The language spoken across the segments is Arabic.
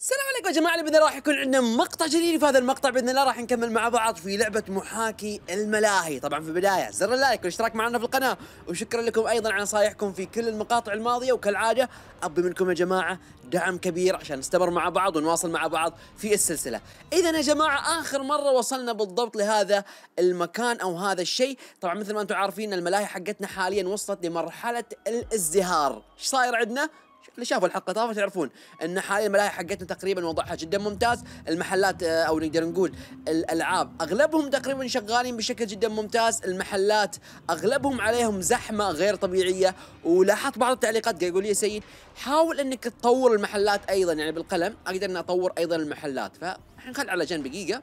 السلام عليكم يا جماعة بإذن الله راح يكون عندنا مقطع جديد في هذا المقطع بإذن الله راح نكمل مع بعض في لعبة محاكي الملاهي. طبعا في البداية زر اللايك والاشتراك معنا في القناة وشكرا لكم أيضا على نصايحكم في كل المقاطع الماضية. وكالعادة أبي منكم يا جماعة دعم كبير عشان نستمر مع بعض ونواصل مع بعض في السلسلة. اذا يا جماعة آخر مرة وصلنا بالضبط لهذا المكان أو هذا الشيء. طبعا مثل ما أنتم عارفين الملاهي حقتنا حاليا وصلت لمرحلة الازدهار. إيش صاير عندنا؟ اللي شافوا الحلقة طافت يعرفون إن حاليا الملاهي حقتنا تقريبا وضعها جدا ممتاز. المحلات آه، أو نقدر نقول الألعاب أغلبهم تقريبا شغالين بشكل جدا ممتاز. المحلات أغلبهم عليهم زحمة غير طبيعية. ولاحظت بعض التعليقات قاعد يقول لي يا سيد حاول إنك تطور المحلات أيضا. يعني بالقلم أقدر ان أطور أيضا المحلات. فنخل على جنب دقيقة.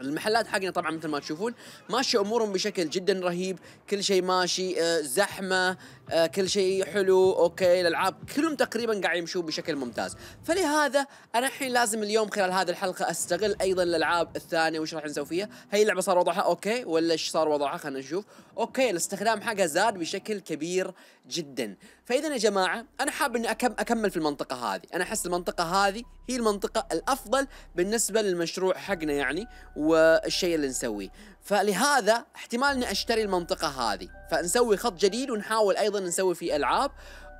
المحلات حقنا طبعا مثل ما تشوفون ماشي أمورهم بشكل جدا رهيب. كل شيء ماشي آه زحمة آه كل شيء حلو okay الألعاب كلهم تقريبا قاعد يمشون بشكل ممتاز. فلهذا أنا الحين لازم اليوم خلال هذه الحلقة أستغل أيضا الألعاب الثانية وش راح نسوي فيها؟ هي اللعبة صار وضعها okay ولا إيش صار وضعها؟ خلينا نشوف. okay الاستخدام حقها زاد بشكل كبير جدا. فإذا يا جماعة أنا حاب إني أكمل في المنطقة هذه. أنا أحس المنطقة هذه هي المنطقة الأفضل بالنسبة للمشروع حقنا يعني والشيء اللي نسويه. فلهذا احتمال إني أشتري المنطقة هذه. فنسوي خط جديد ونحاول أيضا نسوي فيه ألعاب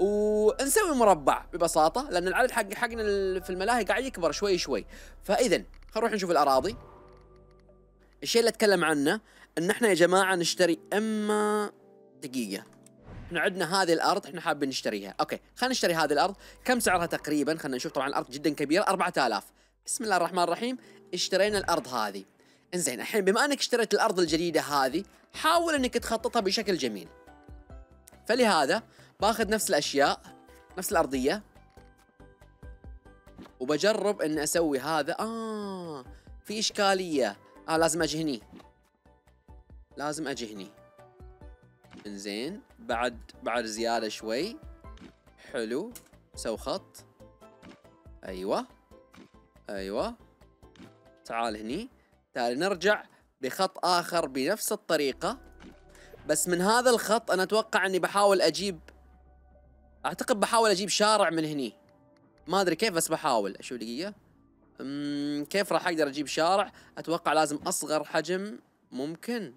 ونسوي مربع ببساطة لأن العدد حق حقنا في الملاهي قاعد يكبر شوي شوي. فإذا خلينا نروح نشوف الأراضي. الشيء اللي أتكلم عنه إن إحنا يا جماعة نشتري إما دقيقة. إحنا عندنا هذه الأرض إحنا حابين نشتريها. أوكي خلينا نشتري هذه الأرض. كم سعرها تقريبا؟ خلينا نشوف طبعا الأرض جدا كبيرة 4000 بسم الله الرحمن الرحيم. اشترينا الأرض هذه. إنزين الحين بما أنك اشتريت الأرض الجديدة هذه حاول إنك تخططها بشكل جميل. فلهذا باخذ نفس الأشياء نفس الأرضية وبجرب إن أسوي هذا. آه في إشكالية. آه لازم أجي هني. لازم أجي هني. انزين بعد بعد زيادة شوي. حلو. سو خط. أيوه. أيوه. تعال هني. تعال نرجع بخط آخر بنفس الطريقة. بس من هذا الخط أنا أتوقع أني بحاول أجيب أعتقد بحاول أجيب شارع من هني. ما أدري كيف بس بحاول. أشوف دقيقة؟ كيف راح أقدر أجيب شارع؟ أتوقع لازم أصغر حجم. ممكن.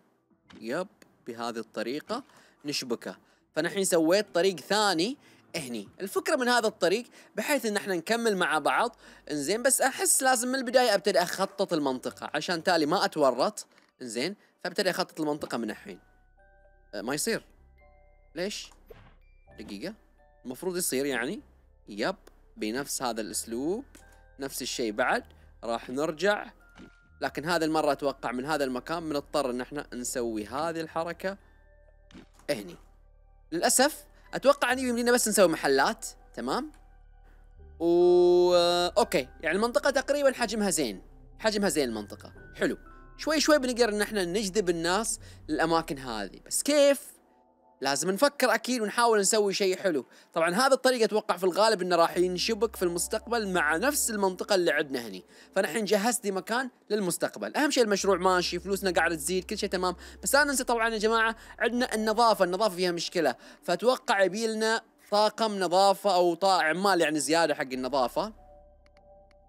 يب. بهذه الطريقة نشبكه. فأنا الحين سويت طريق ثاني هني. الفكرة من هذا الطريق بحيث إن إحنا نكمل مع بعض إنزين بس أحس لازم من البداية أبتدي أخطط المنطقة. عشان تالي ما أتورط إنزين فأبتدي أخطط المنطقة من الحين. أه ما يصير. ليش؟ دقيقة. المفروض يصير يعني يب بنفس هذا الأسلوب نفس الشيء بعد راح نرجع لكن هذه المرة أتوقع من هذا المكان بنضطر إن إحنا نسوي هذه الحركة هني. للأسف أتوقع إن يمدينا بس نسوي محلات تمام؟ و أوكي يعني المنطقة تقريبا حجمها زين حجمها زين المنطقة حلو. شوي شوي بنقدر إن إحنا نجذب الناس للأماكن هذه بس كيف؟ لازم نفكر أكيد ونحاول نسوي شيء حلو. طبعا هذا الطريقة أتوقع في الغالب إنه راح ينشبك في المستقبل مع نفس المنطقة اللي عندنا هني. الحين جهزت لي مكان للمستقبل. أهم شيء المشروع ماشي فلوسنا قاعدة تزيد كل شيء تمام. بس لا ننسى طبعا يا جماعة عندنا النظافة النظافة فيها مشكلة. فأتوقع يبي لنا طاقم نظافة أو طاقم عمال يعني زيادة حق النظافة.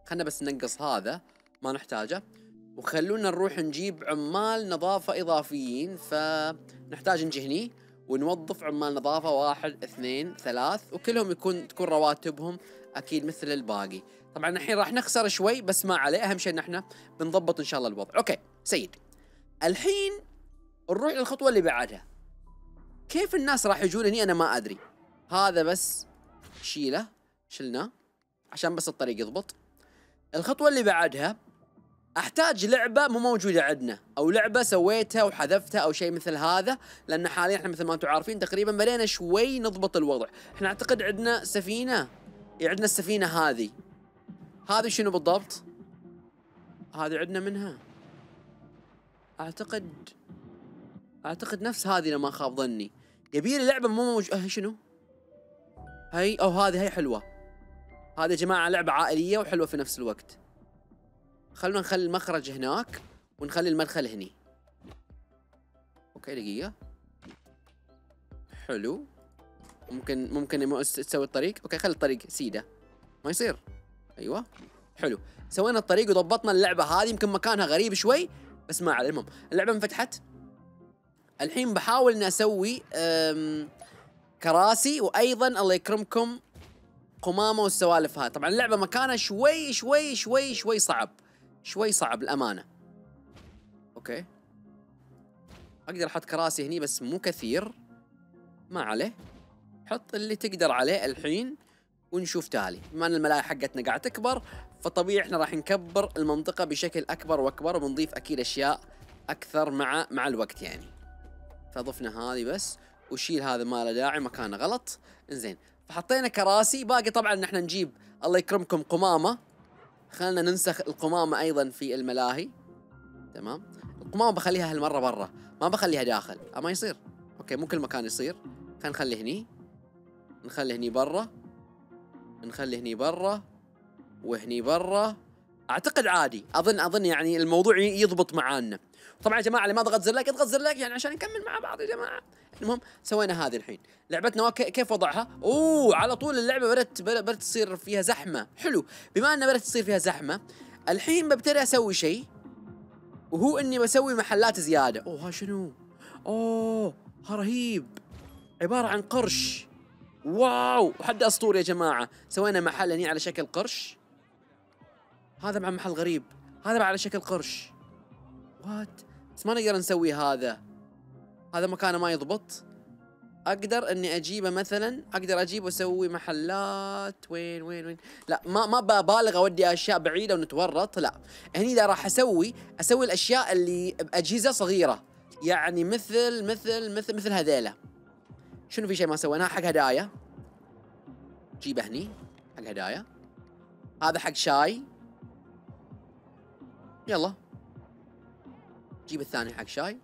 خلنا بس ننقص هذا ما نحتاجه. وخلونا نروح نجيب عمال نظافة إضافيين. فنحتاج نجي هني. ونوظف عمال نظافة واحد اثنين ثلاث وكلهم يكون تكون رواتبهم أكيد مثل الباقي. طبعا الحين راح نخسر شوي بس ما عليه أهم شيء إن إحنا بنضبط إن شاء الله الوضع. أوكي سيد. الحين نروح للخطوة اللي بعدها. كيف الناس راح يجون هني؟ أنا ما أدري. هذا بس شيلة شلناه عشان بس الطريق يضبط. الخطوة اللي بعدها أحتاج لعبة مو موجودة عندنا أو لعبة سويتها وحذفتها أو شيء مثل هذا لأن حاليا إحنا مثل ما أنتم عارفين تقريبا بدينا شوي نضبط الوضع. إحنا أعتقد عندنا سفينة عندنا السفينة هذه. هذه شنو بالضبط؟ هذه عندنا منها. أعتقد أعتقد نفس هذه لما خاب ظني. يبي لعبة مو موجوده أه شنو؟ هي أو هذه هي حلوة. هذه يا جماعة لعبة عائلية وحلوة في نفس الوقت. خلونا نخلي المخرج هناك ونخلي المدخل هني. okay دقيقة. حلو. ممكن ممكن تسوي الطريق؟ okay خلي الطريق سيدة. ما يصير. أيوه. حلو. سوينا الطريق وضبطنا اللعبة هذه يمكن مكانها غريب شوي بس ما عليه. المهم اللعبة انفتحت. الحين بحاول إني أسوي كراسي وأيضا الله يكرمكم قمامة والسوالف هذه. طبعا اللعبة مكانها شوي شوي شوي شوي صعب. شوي صعب الأمانة. أوكي. أقدر أحط كراسي هني بس مو كثير. ما عليه. حط اللي تقدر عليه الحين ونشوف تالي. بما إن الملاهي حقتنا قاعد تكبر فطبيعي إحنا راح نكبر المنطقة بشكل أكبر وأكبر وبنضيف أكيد أشياء أكثر مع مع الوقت يعني. فضفنا هذه بس وشيل هذا ما له داعي مكانه غلط. إنزين. فحطينا كراسي. باقي طبعا إن إحنا نجيب الله يكرمكم قمامة. خلينا ننسخ القمامة أيضا في الملاهي. تمام؟ القمامة بخليها هالمرة برا ما بخليها داخل. ما يصير. okay مو كل مكان يصير. خلينا نخلي هني. نخلي هني برا. نخلي هني برا. وهني برا. أعتقد عادي. أظن أظن يعني الموضوع يضبط معانا. طبعا يا جماعة اللي ما ضغط زر like اضغط زر like يعني عشان نكمل مع بعض يا جماعة. المهم سوينا هذه الحين. لعبتنا كيف وضعها؟ أوه على طول اللعبة بدات بدأت تصير فيها زحمة. حلو. بما أنها بدأت تصير فيها زحمة الحين ببتدي أسوي شيء وهو إني بسوي محلات زيادة. أوه ها شنو؟ أوه ها رهيب. عبارة عن قرش. واو حد اسطوري يا جماعة. سوينا محل هني على شكل قرش. هذا مع محل غريب. هذا على شكل قرش. وات بس ما نقدر نسوي هذا. هذا مكانه ما يضبط. أقدر إني أجيبه مثلا أقدر أجيب وأسوي محلات. وين وين وين؟ لا ما ما ببالغ أودي أشياء بعيدة ونتورط لا. هني إذا راح أسوي أسوي الأشياء اللي بأجهزة صغيرة. يعني مثل مثل مثل مثل هذيلا. شنو في شيء ما سويناه؟ حق هدايا. جيبه هني حق هدايا. هذا حق شاي. يلا. جيب الثاني حق شاي.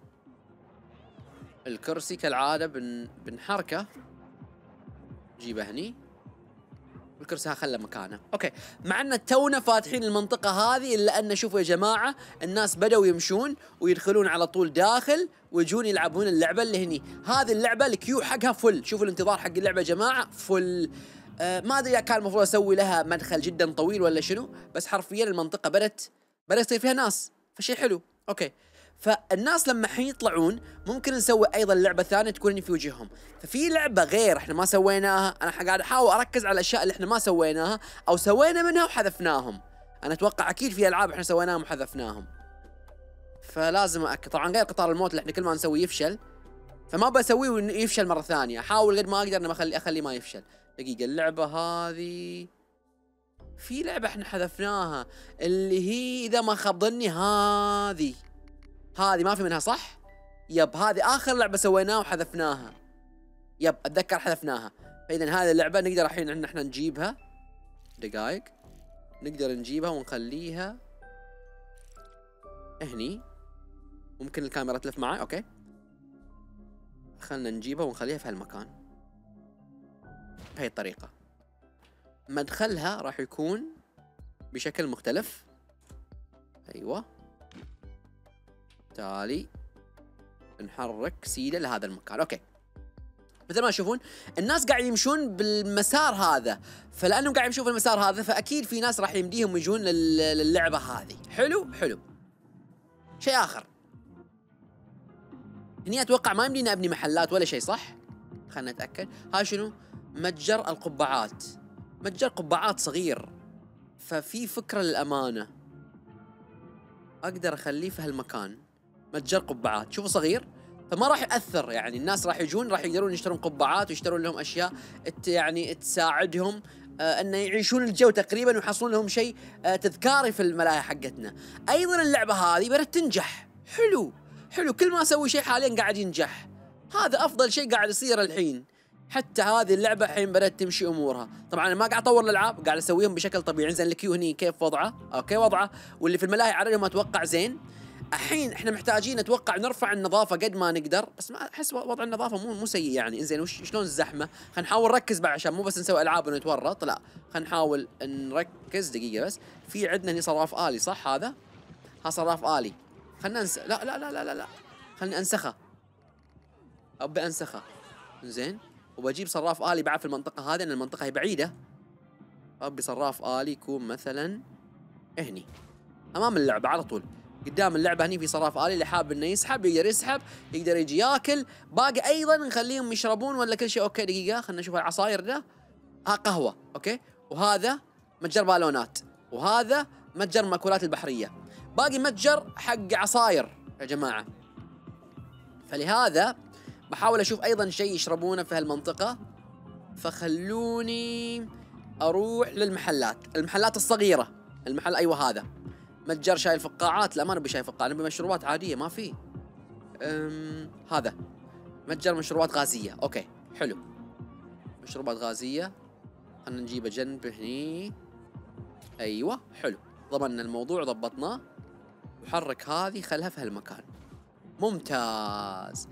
الكرسي كالعادة بن بنحركه. جيبه هني. الكرسي خله مكانه. okay. مع إن تونا فاتحين المنطقة هذه إلا أن شوفوا يا جماعة الناس بدأوا يمشون ويدخلون على طول داخل ويجون يلعبون اللعبة اللي هني. هذه اللعبة ال queue حقها full. شوفوا الانتظار حق اللعبة يا جماعة full. آه ما أدري كان المفروض أسوي لها مدخل جدا طويل ولا شنو بس حرفيا المنطقة بدت بدأ يصير فيها ناس. فشي حلو. أوكي. فالناس لما حين يطلعون ممكن نسوي أيضا لعبة ثانية تكون في وجههم. ففي لعبة غير إحنا ما سويناها. أنا قاعد أحاول أركز على الأشياء اللي إحنا ما سويناها أو سوينا منها وحذفناهم. أنا أتوقع أكيد في ألعاب إحنا سويناهم وحذفناهم. فلازم أك... طبعا غير قطار الموت اللي إحنا كل ما نسويه يفشل. فما بسويه ويفشل مرة ثانية. أحاول قد ما أقدر إني اخلي اخليه ما يفشل. دقيقة اللعبة هذه في لعبة إحنا حذفناها اللي هي إذا ما خاب ظني هذه. هذه ما في منها صح؟ يب هذه آخر لعبة سويناها وحذفناها. يب أتذكر حذفناها. فاذا هذه اللعبة نقدر الحين ان إحنا نجيبها. دقائق نقدر نجيبها ونخليها هني. ممكن الكاميرا تلف معي؟ أوكي. خلنا نجيبها ونخليها في هالمكان. بهي الطريقة. مدخلها راح يكون بشكل مختلف. أيوه. تالي نحرك سيدة لهذا المكان. أوكي. مثل ما تشوفون الناس قاعد يمشون بالمسار هذا. فلأنهم قاعد يمشون في المسار هذا فأكيد في ناس راح يمديهم يجون لل- للعبة هذه. حلو؟ حلو. شيء آخر. هني أتوقع ما يمدينا ابني محلات ولا شيء صح؟ خلنا نتأكد. هاي شنو؟ متجر القبعات. متجر قبعات صغير. ففي فكرة للأمانة. أقدر أخليه في هالمكان. متجر قبعات. شوفوا صغير. فما راح يأثر يعني الناس راح يجون راح يقدرون يشترون قبعات ويشترون لهم أشياء يعني تساعدهم آه إنه يعيشون الجو تقريبا ويحصلون لهم شيء آه تذكاري في الملاهي حقتنا. أيضا اللعبة هذه بدأت تنجح. حلو. حلو. كل ما أسوي شيء حاليا قاعد ينجح. هذا أفضل شيء قاعد يصير الحين. حتى هذه اللعبة الحين بدأت تمشي أمورها. طبعا أنا ما قاعد أطور الألعاب قاعد أسويهم بشكل طبيعي. زين ال queue هني كيف وضعه؟ okay وضعه. واللي في الملاهي عددهم أتوقع زين. الحين إحنا محتاجين أتوقع نرفع النظافة قد ما نقدر بس ما أحس وضع النظافة مو مو سيء يعني. إنزين وش شلون الزحمة؟ خلينا نحاول نركز بعد عشان مو بس نسوي ألعاب ونتورط لا. خلينا نحاول نركز دقيقة بس. في عندنا هنا صراف آلي صح هذا؟ ها صراف آلي. خلينا ننس لا لا لا لا لا, لا. خليني أنسخه. أبي أنسخه. زين وبجيب صراف آلي بعد في المنطقة هذه لأن المنطقة هي بعيدة. أبي صراف آلي يكون مثلا هني. أمام اللعبة على طول. قدام اللعبة هني في صراف آلي اللي حاب إنه يسحب يقدر يسحب يقدر يجي ياكل. باقي أيضا نخليهم يشربون ولا كل شيء أوكي دقيقة خلينا نشوف العصاير ده. ها قهوة أوكي. وهذا متجر بالونات وهذا متجر المأكولات البحرية. باقي متجر حق عصاير يا جماعة. فلهذا بحاول أشوف أيضا شيء يشربونه في هالمنطقة. فخلوني أروح للمحلات. المحلات الصغيرة. المحل أيوه هذا. متجر شاي الفقاعات لا ما نبي شاي فقاعات نبي مشروبات عادية ما في. هذا. متجر مشروبات غازية. أوكي حلو. مشروبات غازية. خلينا نجيبه جنب هني. أيوه حلو. ضمننا الموضوع ضبطناه. وحرك هذه خلها في هالمكان. ممتاز.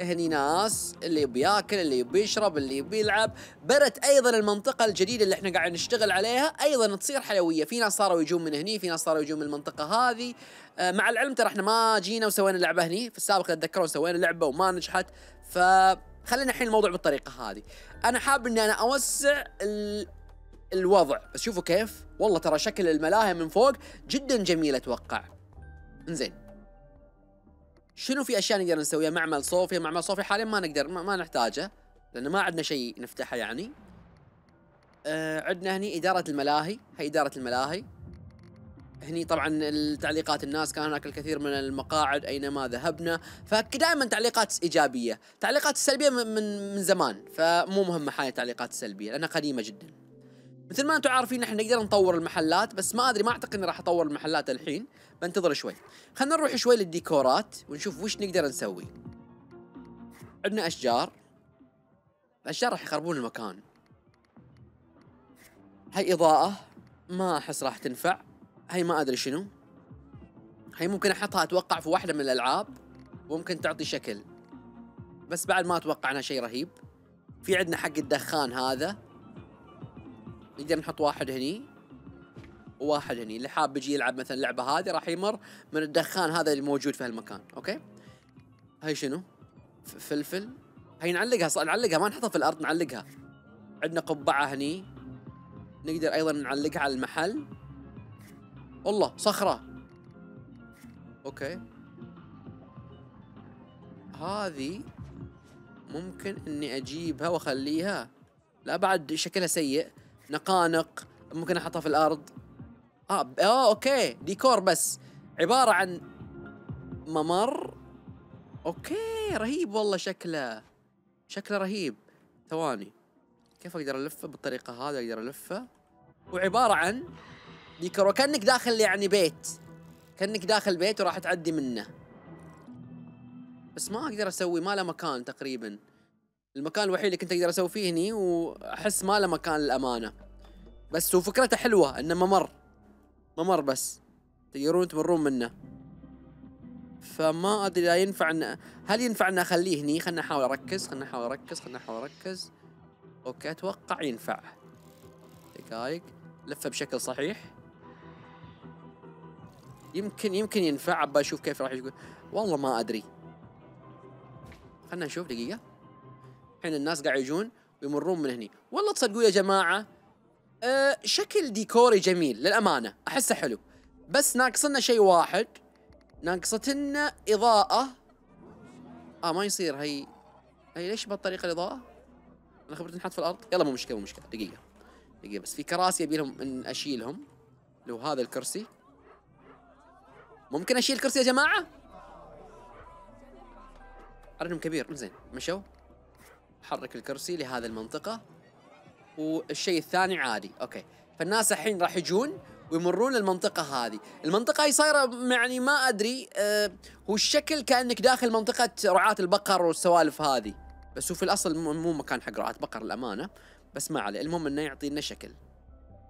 هني ناس اللي يبي ياكل اللي يبي يشرب اللي يبي يلعب. بدت أيضا المنطقة الجديدة اللي إحنا قاعد نشتغل عليها. أيضا تصير حيويه في ناس صاروا يجون من هني في ناس صاروا يجون من المنطقة هذه. آه مع العلم ترى إحنا ما جينا وسوينا لعبة هني. في السابق تتذكرون سوينا لعبة وما نجحت. فخلينا الحين الموضوع بالطريقة هذه. أنا حاب إني أنا أوسع ال... الوضع. بس شوفوا كيف. والله ترى شكل الملاهي من فوق جدا جميل أتوقع. إنزين. شنو في أشياء نقدر نسويها؟ معمل صوفيا معمل صوفيا حاليا ما نقدر ما, ما نحتاجه لأن ما عندنا شيء نفتحه يعني. آه عندنا هني إدارة الملاهي هي إدارة الملاهي. هني طبعا التعليقات الناس كان هناك الكثير من المقاعد أينما ذهبنا. فدائما تعليقات إيجابية تعليقات السلبيه من من زمان فمو مهمه حاليا التعليقات السلبيه لأنها قديمة جدا. مثل ما أنتم عارفين إحنا نقدر نطور المحلات بس ما أدري ما أعتقد إني راح أطور المحلات الحين. بنتظر شوي. خلينا نروح شوي للديكورات ونشوف وش نقدر نسوي. عندنا أشجار. الأشجار راح يخربون المكان. هاي إضاءة ما أحس راح تنفع. هاي ما أدري شنو. هاي ممكن أحطها أتوقع في واحدة من الألعاب. وممكن تعطي شكل. بس بعد ما أتوقع إنها شيء رهيب. في عندنا حق الدخان هذا. نقدر نحط واحد هني وواحد هني. اللي حاب يجي يلعب مثلا اللعبة هذه راح يمر من الدخان هذا اللي موجود في هالمكان okay؟ هاي شنو؟ فلفل. هاي نعلقها صار نعلقها ما نحطها في الأرض نعلقها. عندنا قبعة هني. نقدر أيضا نعلقها على المحل. والله صخرة. okay. هذه ممكن إني أجيبها وأخليها. لا بعد شكلها سيء. نقانق ممكن أحطها في الأرض. آه آه okay ديكور بس. عبارة عن ممر. أوكي رهيب والله شكله. شكله رهيب. ثواني. كيف أقدر ألفه؟ بالطريقة هذه أقدر ألفه. وعبارة عن ديكور وكأنك داخل يعني بيت. كأنك داخل بيت وراح تعدي منه. بس ما أقدر أسوي ما له مكان تقريبا. المكان الوحيد اللي كنت أقدر أسوي فيه هني واحس ما له مكان للأمانة. بس هو فكرته حلوة إنه ممر. ممر بس. تقدرون تمرون منه. فما أدري لا ينفع ان هل ينفع إن أخليه هني؟ خلنا أحاول أركز خلنا أحاول أركز خلنا أحاول أركز. أوكي أتوقع ينفع. دقايق. لفه بشكل صحيح. يمكن يمكن ينفع. أبى أشوف كيف راح يكون والله ما أدري. خلنا نشوف دقيقة. الحين الناس قاعد يجون ويمرون من هني. والله تصدقوا يا جماعة أه شكل ديكوري جميل للأمانة أحسه حلو. بس ناقصنا شيء واحد ناقصتنا إضاءة. آه ما يصير. هي هي ليش بهالطريقة الإضاءة؟ أنا خبرت نحط في الأرض. يلا مو مشكلة مو مشكلة. دقيقة دقيقة بس. في كراسي أبي لهم إن أشيلهم. لو هذا الكرسي. ممكن أشيل الكرسي يا جماعة؟ عددهم كبير. زين مشوا. حرك الكرسي لهذه المنطقة. والشيء الثاني عادي. أوكي. فالناس الحين راح يجون ويمرون المنطقة هذه. المنطقة هي صايرة يعني ما أدري آه هو الشكل كأنك داخل منطقة رعاة البقر والسوالف هذه. بس هو في الأصل مو مكان حق رعاة بقر الأمانة بس ما عليه. المهم إنه يعطي لنا شكل.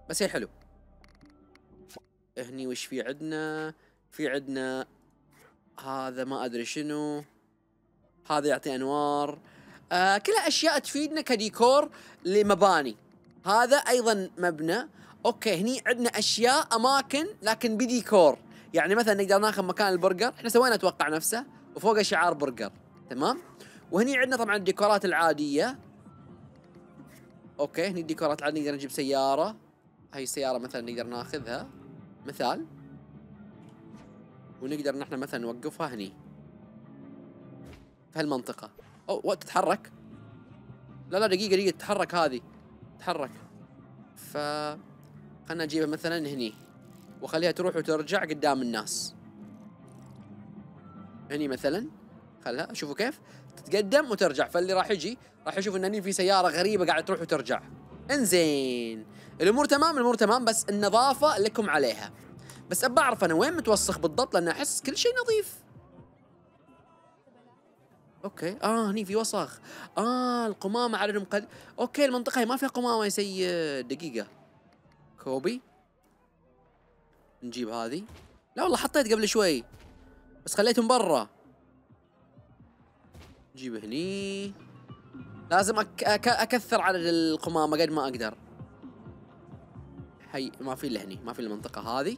بس هي حلو. هني وش في عندنا؟ في عندنا هذا ما أدري شنو. هذا يعطي أنوار. آه كلها أشياء تفيدنا كديكور لمباني. هذا أيضا مبنى. okay هني عندنا أشياء أماكن لكن بديكور. يعني مثلا نقدر ناخذ مكان البرجر. إحنا سوينا أتوقع نفسه وفوقه شعار برجر. تمام؟ وهني عندنا طبعا الديكورات العادية. okay هني الديكورات العادية نقدر نجيب سيارة. هاي السيارة مثلا نقدر ناخذها. مثال. ونقدر نحن مثلا نوقفها هني. في هالمنطقة. أو وقت تتحرك. لا لا دقيقة دقيقة تتحرك هذه. تتحرك. ف خلنا نجيبها مثلا هني. واخليها تروح وترجع قدام الناس. هني مثلا. خلها شوفوا كيف. تتقدم وترجع. فاللي راح يجي راح يشوف إن هني في سيارة غريبة قاعدة تروح وترجع. إنزين. الأمور تمام الأمور تمام بس النظافة لكم عليها. بس ابى أعرف أنا وين متوسخ بالضبط؟ لأن أحس كل شيء نظيف. okay. آه هني في وسخ آه القمامة عددهم قل okay المنطقة هي ما فيها قمامة يا سيد دقيقة. copy. نجيب هذه. لا والله حطيت قبل شوي. بس خليتهم برا. نجيب هني. لازم أك أك أكثر عدد القمامة قد ما أقدر. هي ما في إلا هني ما في المنطقة هذه.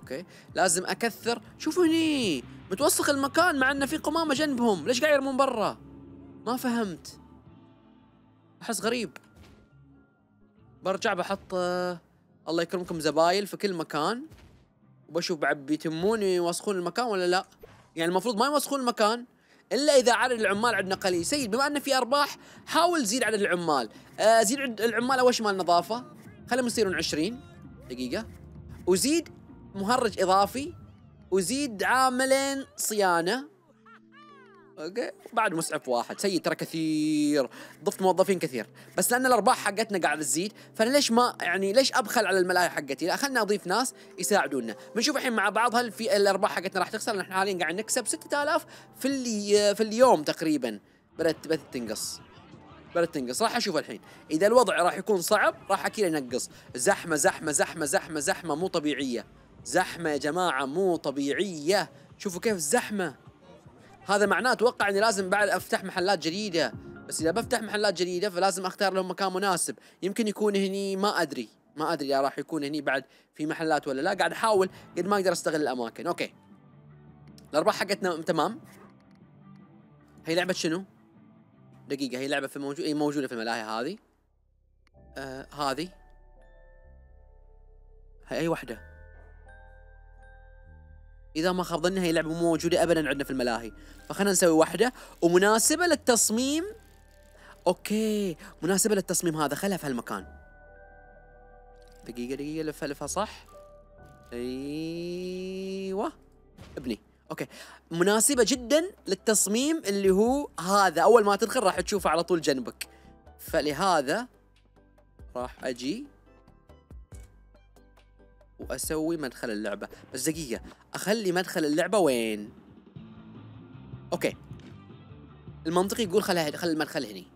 أوكي؟ لازم أكثر. شوفوا هني متوسخ المكان مع إنه في قمامة جنبهم. ليش قاعد يرمون برا؟ ما فهمت. أحس غريب. برجع بحط الله يكرمكم زبايل في كل مكان. وبشوف بعد بيتمون يوسخون المكان ولا لا. يعني المفروض ما يوسخون المكان إلا إذا عدد العمال عندنا قليل. سيد بما انه في أرباح حاول زيد عدد العمال. آه زيد العمال اول شيء مال النظافه خليهم يصيرون 20 دقيقة. وزيد مهرج إضافي وزيد عاملين صيانة. أوكي؟ بعد مسعف واحد. سيد ترى كثير. ضفت موظفين كثير. بس لأن الأرباح حقتنا قاعدة تزيد فأنا ليش ما يعني ليش أبخل على الملاهي حقتي؟ لا خلنا أضيف ناس يساعدونا. بنشوف الحين مع بعض هل في الأرباح حقتنا راح تخسر. نحن حاليا قاعد نكسب 6000 في اللي في اليوم تقريبا. بدات بدات تنقص. بدات تنقص. راح أشوف الحين. إذا الوضع راح يكون صعب راح أكيد ينقص زحمة زحمة زحمة زحمة زحمة مو طبيعية. زحمة يا جماعة مو طبيعية. شوفوا كيف الزحمة. هذا معناه أتوقع إني لازم بعد أفتح محلات جديدة. بس إذا بفتح محلات جديدة فلازم أختار لهم مكان مناسب. يمكن يكون هني ما أدري. ما أدري إذا راح يكون هني بعد في محلات ولا لا. قاعد أحاول قد ما أقدر أستغل الأماكن. okay. الأرباح حقتنا تمام؟ هي لعبة شنو؟ دقيقة هي لعبة في موجود اي موجودة في الملاهي هذه. آه هذه. هي أي واحدة إذا ما خاب ظني هي لعبه مو موجودة ابدا عندنا في الملاهي. فخلنا نسوي واحدة ومناسبة للتصميم okay مناسبة للتصميم هذا. خلها في هالمكان. دقيقة دقيقة لفها لفها صح. أيوه. ابني. okay. مناسبة جدا للتصميم اللي هو هذا. أول ما تدخل راح تشوفه على طول جنبك. فلهذا راح أجي وأسوي مدخل اللعبة. بس دقيقة أخلي مدخل اللعبة وين؟ okay. المنطقي يقول خلها خلي المدخل هني.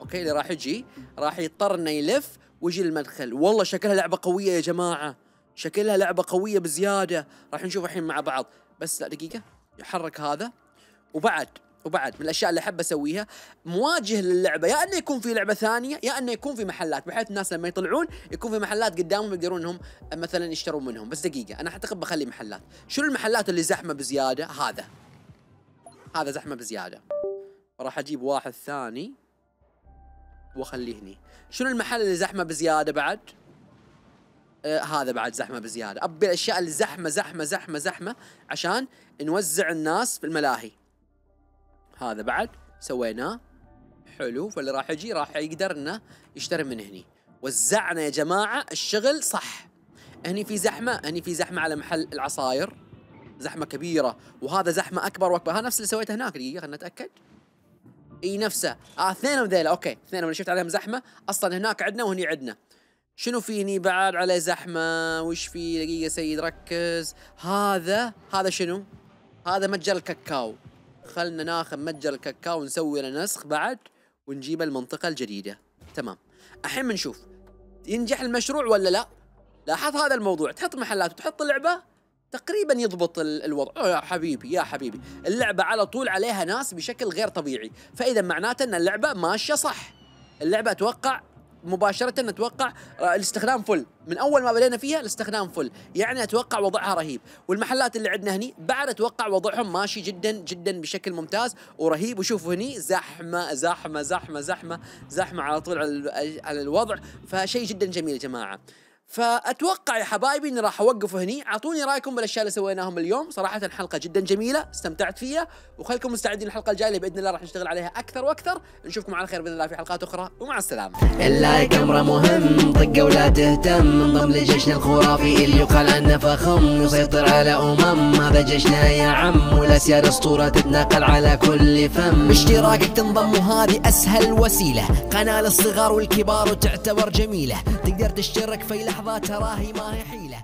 أوكي اللي راح يجي راح يضطر إنه يلف ويجي المدخل. والله شكلها لعبة قوية يا جماعة. شكلها لعبة قوية بزيادة. راح نشوف الحين مع بعض. بس لا دقيقة. يحرك هذا. وبعد وبعد من الأشياء اللي أحب أسويها مواجه للعبة يا إنه يكون في لعبة ثانية يا إنه يكون في محلات بحيث الناس لما يطلعون يكون في محلات قدامهم يقدرون إنهم مثلا يشترون منهم بس دقيقة أنا أعتقد بخلي محلات. شنو المحلات اللي زحمة بزيادة؟ هذا. هذا زحمة بزيادة. راح أجيب واحد ثاني وأخليه هني. شنو المحل اللي زحمة بزيادة بعد؟ آه هذا بعد زحمة بزيادة. أبي الأشياء اللي زحمة زحمة زحمة زحمة عشان نوزع الناس في الملاهي. هذا بعد سويناه. حلو. فاللي راح يجي راح يقدر إنه يشتري من هني. وزعنا يا جماعة الشغل صح. هني في زحمة هني في زحمة على محل العصاير. زحمة كبيرة. وهذا زحمة أكبر وأكبر. ها نفس اللي سويته هناك. دقيقة خلينا نتأكد. إي نفسه. آه اثنينهم ذيلا. okay اثنينهم اللي شفت عليهم زحمة؟ أصلا هناك عندنا وهني عندنا شنو في هني بعد عليه زحمة؟ وش في؟ دقيقة سيد ركز. هذا هذا شنو؟ هذا متجر الكاكاو. خلنا ناخذ متجر الكاكاو ونسوي له نسخ بعد ونجيب المنطقة الجديدة. تمام. الحين بنشوف. ينجح المشروع ولا لا؟ لاحظ هذا الموضوع. تحط محلات وتحط لعبة تقريبا يضبط الوضع. يا حبيبي يا حبيبي. اللعبة على طول عليها ناس بشكل غير طبيعي. فإذا معناته أن اللعبة ماشية صح. اللعبة أتوقع مباشرة نتوقع آه، الاستخدام فل من أول ما بدينا فيها الاستخدام فل يعني أتوقع وضعها رهيب. والمحلات اللي عندنا هني بعد أتوقع وضعهم ماشي جدا جدا بشكل ممتاز ورهيب. وشوفوا هني زحمة زحمة زحمة زحمة زحمة على طول على, الوضع. فشيء جدا جميل يا جماعة. فأتوقع يا حبايبي إني راح أوقف هني. أعطوني رأيكم بالأشياء اللي سويناهم اليوم. صراحة حلقه جدا جميلة استمتعت فيها. وخلكم مستعدين الحلقة الجاية اللي بإذن الله راح نشتغل عليها أكثر وأكثر. نشوفكم على خير بإذن الله في حلقات أخرى. ومع السلامة. اللايك أمره مهم طقه ولا تهتم. انضم لجيشنا الخرافي اللي يقال عنه فخم. يسيطر على أمم. هذا جيشنا يا عم. والأسياد اسطوره تتناقل على كل فم. باشتراكك تنضم وهذه أسهل وسيلة. قناة للصغار والكبار وتعتبر جميلة. تقدر تشترك في لحظة تراهي ما هي حيله